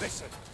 Listen.